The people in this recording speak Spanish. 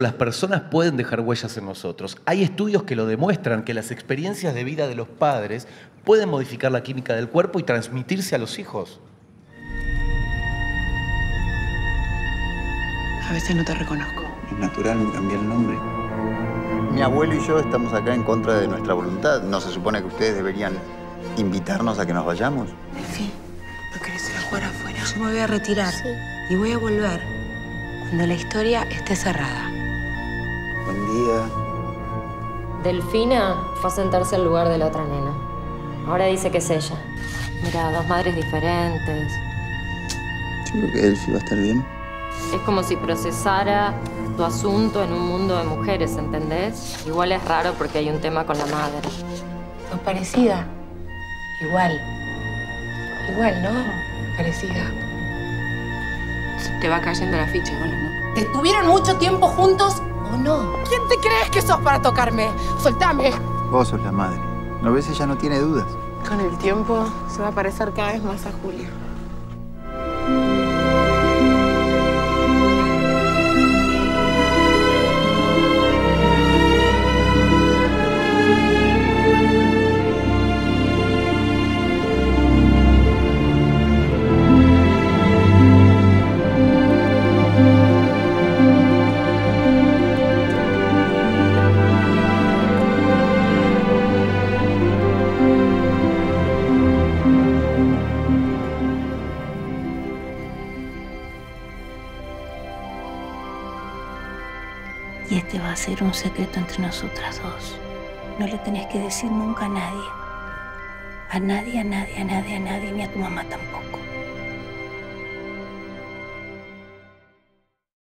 Las personas pueden dejar huellas en nosotros. Hay estudios que lo demuestran, que las experiencias de vida de los padres pueden modificar la química del cuerpo y transmitirse a los hijos. A veces no te reconozco. Es natural, me cambié el nombre. Mi abuelo y yo estamos acá en contra de nuestra voluntad. ¿No se supone que ustedes deberían invitarnos a que nos vayamos? Delfín, ¿no querés ir a jugar afuera? Yo me voy a retirar y voy a volver cuando la historia esté cerrada. Día. Delfina fue a sentarse al lugar de la otra nena. Ahora dice que es ella. Mira, dos madres diferentes. Yo creo que Elfi va a estar bien. Es como si procesara tu asunto en un mundo de mujeres, ¿entendés? Igual es raro porque hay un tema con la madre. ¿Sos parecida? Igual. Igual, ¿no? Parecida. Te va cayendo la ficha, igual, ¿no? ¿Estuvieron mucho tiempo juntos o no? ¿Quién te crees que sos para tocarme? Soltame. Vos sos la madre. ¿No ves? Ella no tiene dudas. Con el tiempo se va a parecer cada vez más a Julia. Y este va a ser un secreto entre nosotras dos. No le tenés que decir nunca a nadie. A nadie, a nadie, a nadie, a nadie, ni a tu mamá tampoco.